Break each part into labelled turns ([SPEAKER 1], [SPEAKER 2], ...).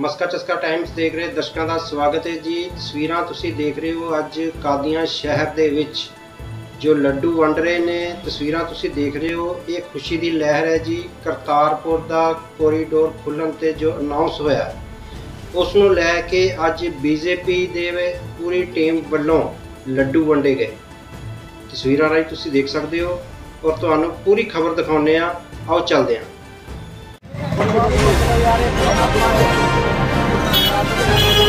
[SPEAKER 1] ਮਸਕਾ ਚਸਕਾ Times ਦੇਖ ਰਹੇ ਦਰਸ਼ਕਾਂ ਦਾ ਸਵਾਗਤ ਹੈ ਜੀ। ਤਸਵੀਰਾਂ ਤੁਸੀਂ ਦੇਖ ਰਹੇ ਹੋ ਅੱਜ ਕਾਦੀਆਂ ਸ਼ਹਿਰ ਦੇ ਵਿੱਚ ਜੋ ਲੱਡੂ ਵੰਡ ਰਹੇ ਨੇ। ਤਸਵੀਰਾਂ ਤੁਸੀਂ ਦੇਖ ਰਹੇ ਹੋ, ਇਹ ਖੁਸ਼ੀ ਦੀ ਲਹਿਰ ਹੈ ਜੀ। ਕਰਤਾਰਪੁਰ ਦਾ ਕੋਰੀਡੋਰ ਖੁੱਲਣ ਤੇ ਜੋ ਅਨਾਉਂਸ ਹੋਇਆ ਉਸ ਨੂੰ ਲੈ ਕੇ ਅੱਜ ਬੀਜੇਪੀ ਦੇ ਪੂਰੀ ਟੀਮ ਵੱਲੋਂ ਲੱਡੂ ਵੰਡੇ ਗਏ। ਤਸਵੀਰਾਂ ਰਾਹੀਂ ਤੁਸੀਂ ਦੇਖ ਸਕਦੇ ਹੋ ਔਰ ਤੁਹਾਨੂੰ ਪੂਰੀ ਖਬਰ ਦਿਖਾਉਂਦੇ ਆ ਆਓ ਚੱਲਦੇ ਹਾਂ। you.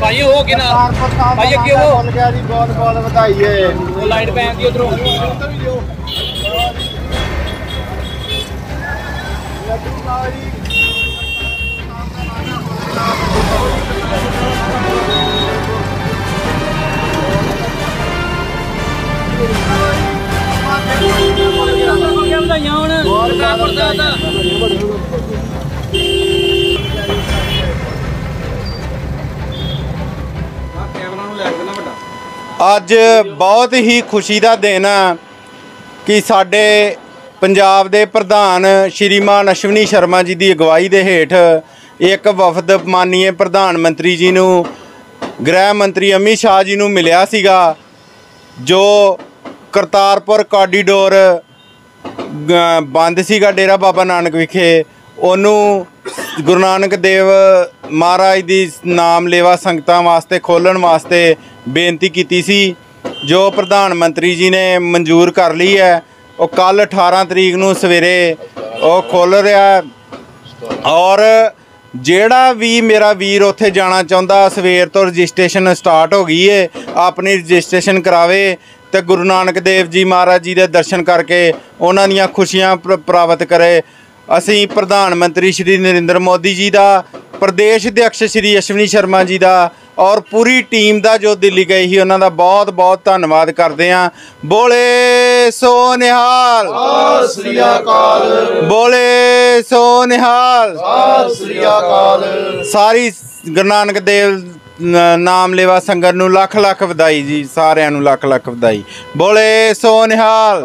[SPEAKER 2] ਭਾਈ ਹੋ ਕੇ ਨਾ। ਭਾਈ, ਅੱਗੇ ਉਹ
[SPEAKER 3] ਭੁੱਲ ਗਿਆ ਜੀ ਬਹੁਤ ਬਹੁਤ ਵਧਾਈ ਏ
[SPEAKER 2] ਉਹ ਲਾਈਟ ਪੈਣ ਦੀ ਉਧਰੋਂ। ਵਧਾਈਆਂ
[SPEAKER 3] ਅੱਜ ਬਹੁਤ ਹੀ ਖੁਸ਼ੀ ਦਾ ਦਿਨ ਆ ਕਿ ਸਾਡੇ ਪੰਜਾਬ ਦੇ ਪ੍ਰਧਾਨ ਸ਼੍ਰੀਮਾਨ ਅਸ਼ਵਨੀ ਸ਼ਰਮਾ ਜੀ ਦੀ ਅਗਵਾਈ ਦੇ ਹੇਠ ਇੱਕ ਵਫਦ ਮਾਨਨੀय ਪ੍ਰਧਾਨ ਮੰਤਰੀ ਜੀ ਨੂੰ, ਗ੍ਰਹਿ ਮੰਤਰੀ ਅਮਿਤ ਸ਼ਾਹ ਜੀ ਨੂੰ ਮਿਲਿਆ ਸੀਗਾ, ਜੋ ਕਰਤਾਰਪੁਰ ਕੋਰੀਡੋਰ ਬੰਦ ਸੀਗਾ ਡੇਰਾ ਬਾਬਾ ਨਾਨਕ ਵਿਖੇ। ਉਹਨੂੰ ਗੁਰੂ ਨਾਨਕ ਦੇਵ ਮਹਾਰਾਜ ਦੀ ਨਾਮ ਲੇਵਾ ਸੰਗਤਾਂ ਵਾਸਤੇ ਖੋਲਣ ਵਾਸਤੇ ਬੇਨਤੀ ਕੀਤੀ ਸੀ। ਜੋ ਪ੍ਰਧਾਨ ਮੰਤਰੀ ਜੀ ਨੇ ਮਨਜ਼ੂਰ ਕਰ ਲਈ ਹੈ, ਉਹ ਕੱਲ 18 ਤਰੀਕ ਨੂੰ ਸਵੇਰੇ ਉਹ ਖੋਲ ਰਿਹਾ। ਔਰ ਜਿਹੜਾ ਵੀ ਮੇਰਾ ਵੀਰ ਉੱਥੇ ਜਾਣਾ ਚਾਹੁੰਦਾ, ਸਵੇਰ ਤੋਂ ਰਜਿਸਟ੍ਰੇਸ਼ਨ ਸਟਾਰਟ ਹੋ ਗਈ ਏ, ਆਪਣੀ ਰਜਿਸਟ੍ਰੇਸ਼ਨ ਕਰਾਵੇ ਤੇ ਗੁਰੂ ਨਾਨਕ ਦੇਵ ਜੀ ਮਹਾਰਾਜ ਜੀ ਦੇ ਦਰਸ਼ਨ ਕਰਕੇ ਉਹਨਾਂ ਦੀਆਂ ਖੁਸ਼ੀਆਂ ਪ੍ਰ- ਪ੍ਰਾਪਤ ਕਰੇ। ਅਸੀਂ ਪ੍ਰਧਾਨ ਮੰਤਰੀ ਸ਼੍ਰੀ ਨਰਿੰਦਰ ਮੋਦੀ ਜੀ ਦਾ ਪ੍ਰਦੇਸ਼ ਅਧਿਕਸ਼ ਸ਼੍ਰੀ ਅਸ਼ਵਨੀ ਸ਼ਰਮਾ ਜੀ ਦਾ ਔਰ ਪੂਰੀ ਟੀਮ ਦਾ ਜੋ ਦਿੱਲੀ ਗਈ ਸੀ ਉਹਨਾਂ ਦਾ ਬਹੁਤ ਬਹੁਤ ਧੰਨਵਾਦ ਕਰਦੇ ਹਾਂ। ਬੋਲੇ ਸੋ ਨਿਹਾਲ।
[SPEAKER 4] ਸ੍ਰੀ ਅਕਾਲ।
[SPEAKER 3] ਬੋਲੇ ਸੋ ਨਿਹਾਲ।
[SPEAKER 4] ਸ੍ਰੀ ਅਕਾਲ।
[SPEAKER 3] ਸਾਰੀ ਗੁਰੂ ਨਾਨਕ ਦੇਵ ਨਾਮ ਲੇਵਾ ਸੰਗਤ ਨੂੰ ਲੱਖ ਲੱਖ ਵਧਾਈ ਜੀ ਸਾਰਿਆਂ ਨੂੰ ਲੱਖ ਲੱਖ ਵਧਾਈ। ਬੋਲੇ ਸੋ ਨਿਹਾਲ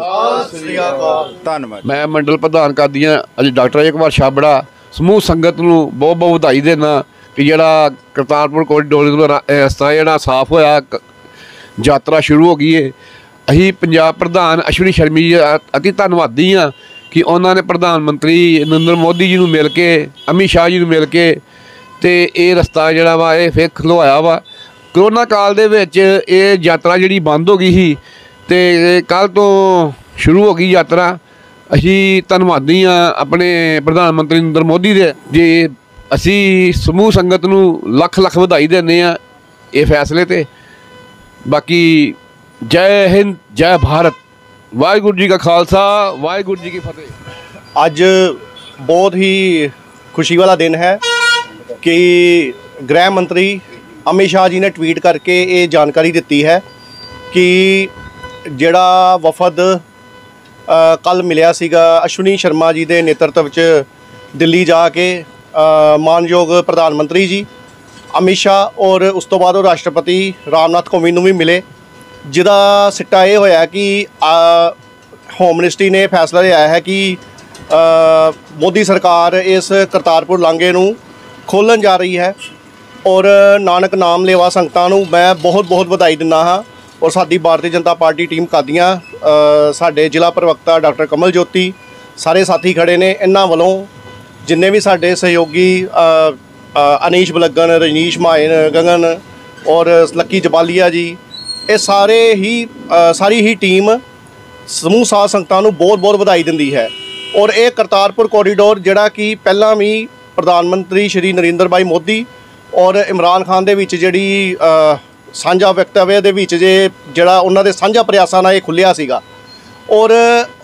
[SPEAKER 4] ਸ੍ਰੀ ਅਕਾਲ।
[SPEAKER 3] ਧੰਨਵਾਦ
[SPEAKER 5] ਮੈਂ ਮੰਡਲ ਪ੍ਰਧਾਨ ਕਾਦੀਆਂ ਅੱਜ ਡਾਕਟਰ ਅਜੇ ਛਾਬੜਾ ਸਮੂਹ ਸੰਗਤ ਨੂੰ ਬਹੁਤ ਬਹੁਤ ਵਧਾਈ ਦੇਣਾ ਕਿ ਜਿਹੜਾ ਕਰਤਾਰਪੁਰ ਕੋਰੀਡੋਰ ਦਾ ਰਾ- ਇਹ ਰਸਤਾ ਜਿਹੜਾ ਸਾਫ਼ ਹੋਇਆ ਯਾਤਰਾ ਸ਼ੁਰੂ ਹੋ ਗਈ ਹੈ ਅਸੀਂ ਪੰਜਾਬ ਪ੍ਰਧਾਨ ਅਸ਼ਵਨੀ ਸ਼ਰਮੀ ਜੀ ਅਤੀ ਧੰਨਵਾਦੀ ਹਾਂ ਕਿ ਉਹਨਾਂ ਨੇ ਪ੍ਰਧਾਨ ਮੰਤਰੀ ਨਰਿੰਦਰ ਮੋਦੀ ਜੀ ਨੂੰ ਮਿਲ ਕੇ ਅਮਿਤ ਸ਼ਾਹ ਜੀ ਨੂੰ ਮਿਲ ਕੇ ਤੇ ਇਹ ਰਸਤਾ ਜਿਹੜਾ ਵਾ, ਇਹ ਫਿਰ ਖੁਲਵਾਇਆ ਵਾ। ਕਰੋਨਾ ਕਾਲ ਦੇ ਵਿੱਚ ਇਹ ਯਾਤਰਾ ਜਿਹੜੀ ਬੰਦ ਹੋ ਗਈ ਸੀ ਤੇ ਕੱਲ ਤੋਂ ਸ਼ੁਰੂ ਹੋ ਗਈ ਯਾਤਰਾ। ਅਸੀਂ ਧੰਨਵਾਦੀ ਹਾਂ ਆਪਣੇ ਪ੍ਰਧਾਨ ਮੰਤਰੀ ਨਰਿੰਦਰ ਮੋਦੀ ਦੇ। ਜੇ ਅਸੀਂ ਸਮੂਹ ਸੰਗਤ ਨੂੰ ਲੱਖ ਲੱਖ ਵਧਾਈ ਦਿੰਦੇ ਆ ਇਹ ਫੈਸਲੇ ਤੇ। ਬਾਕੀ ਜੈ ਹਿੰਦ, ਜੈ ਭਾਰਤ। ਵਾਹਿਗੁਰੂ ਜੀ ਕਾ ਖਾਲਸਾ, ਵਾਹਿਗੁਰੂ ਜੀ ਕੀ ਫਤਿਹ।
[SPEAKER 4] ਅੱਜ ਬਹੁਤ ਹੀ ਖੁਸ਼ੀ ਵਾਲਾ ਦਿਨ ਹੈ। ਕਿ ਗ੍ਰਹਿ ਮੰਤਰੀ ਅਮਿਤ ਸ਼ਾਹ ਜੀ ਨੇ ਟਵੀਟ ਕਰਕੇ ਇਹ ਜਾਣਕਾਰੀ ਦਿੱਤੀ ਹੈ ਕਿ ਜਿਹੜਾ ਵਫਦ ਕੱਲ ਮਿਲਿਆ ਸੀਗਾ ਅਸ਼ਵਨੀ ਸ਼ਰਮਾ ਜੀ ਦੇ ਨੇਤਰਤਵ 'ਚ ਦਿੱਲੀ ਜਾ ਕੇ ਮਾਨਯੋਗ ਪ੍ਰਧਾਨ ਮੰਤਰੀ ਜੀ, ਅਮਿਤ ਸ਼ਾਹ ਔਰ ਉਸ ਤੋਂ ਬਾਅਦ ਉਹ ਰਾਸ਼ਟਰਪਤੀ ਰਾਮਨਾਥ ਕੋਵਿੰਦ ਨੂੰ ਵੀ ਮਿਲੇ, ਜਿਹਦਾ ਸਿੱਟਾ ਇਹ ਹੋਇਆ ਕਿ ਹੋਮ ਮਿਨਿਸਟਰੀ ਨੇ ਫੈਸਲਾ ਲਿਆ ਹੈ ਕਿ ਮੋਦੀ ਸਰਕਾਰ ਇਸ ਕਰਤਾਰਪੁਰ ਲਾਂਘੇ ਨੂੰ ਖੋਲਣ ਜਾ ਰਹੀ ਹੈ ਔਰ ਨਾਨਕ ਨਾਮ ਲੇਵਾ ਸੰਗਤਾਂ ਨੂੰ ਮੈਂ ਬਹੁਤ ਬਹੁਤ ਵਧਾਈ ਦਿੰਦਾ ਹਾਂ ਔਰ ਸਾਡੀ ਭਾਰਤੀ ਜਨਤਾ ਪਾਰਟੀ ਟੀਮ ਕਾਦੀਆਂ ਸਾਡੇ ਜ਼ਿਲ੍ਹਾ ਪ੍ਰਵਕਤਾ ਡਾਕਟਰ ਕਮਲ ਜੋਤੀ ਸਾਰੇ ਸਾਥੀ ਖੜੇ ਨੇ, ਇਹਨਾਂ ਵੱਲੋਂ ਜਿੰਨੇ ਵੀ ਸਾਡੇ ਸਹਿਯੋਗੀ ਅਨੀਸ਼ ਬਲੱਗਨ ਰਜਨੀਸ਼ ਮਾਇਨ, ਗਗਨ ਔਰ ਲੱਕੀ ਜਬਾਲੀਆ ਜੀ, ਇਹ ਸਾਰੇ ਹੀ ਸਾਰੀ ਹੀ ਟੀਮ ਸਮੂਹ ਸਾਧ ਸੰਗਤਾਂ ਨੂੰ ਬਹੁਤ-ਬਹੁਤ ਵਧਾਈ ਦਿੰਦੀ ਹੈ। ਔਰ ਇਹ ਕਰਤਾਰਪੁਰ ਕੋਰੀਡੋਰ ਜਿਹੜਾ ਕਿ ਪਹਿਲਾਂ ਵੀ ਪ੍ਰਧਾਨ ਮੰਤਰੀ ਸ਼੍ਰੀ ਨਰਿੰਦਰ ਭਾਈ ਮੋਦੀ ਔਰ ਇਮਰਾਨ ਖਾਨ ਦੇ ਵਿੱਚ ਜਿਹੜੀ ਸਾਂਝਾ ਵਕਤਵਯ ਦੇ ਵਿੱਚ ਜੇ ਜਿਹੜਾ ਉਹਨਾਂ ਦੇ ਸਾਂਝਾ ਪ੍ਰਯਾਸਾਂ ਨਾਲ ਇਹ ਖੁੱਲਿਆ ਸੀਗਾ। ਔਰ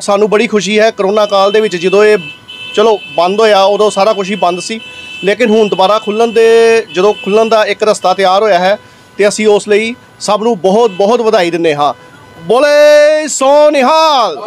[SPEAKER 4] ਸਾਨੂੰ ਬੜੀ ਖੁਸ਼ੀ ਹੈ ਕਰੋਨਾ ਕਾਲ ਦੇ ਵਿੱਚ ਜਦੋਂ ਇਹ, ਚਲੋ, ਬੰਦ ਹੋਇਆ, ਉਦੋਂ ਸਾਰਾ ਕੁਝ ਹੀ ਬੰਦ ਸੀ। ਲੇਕਿਨ ਹੁਣ ਦੁਬਾਰਾ ਖੁੱਲਣ ਦੇ, ਜਦੋਂ ਖੁੱਲਣ ਦਾ ਇੱਕ ਰਸਤਾ ਤਿਆਰ ਹੋਇਆ ਹੈ, ਤੇ ਅਸੀਂ ਉਸ ਲਈ ਸਭ ਨੂੰ ਬਹੁਤ ਬਹੁਤ ਵਧਾਈ ਦਿੰਦੇ ਹਾਂ। ਬੋਲੇ ਸੋ ਨਿਹਾਲ!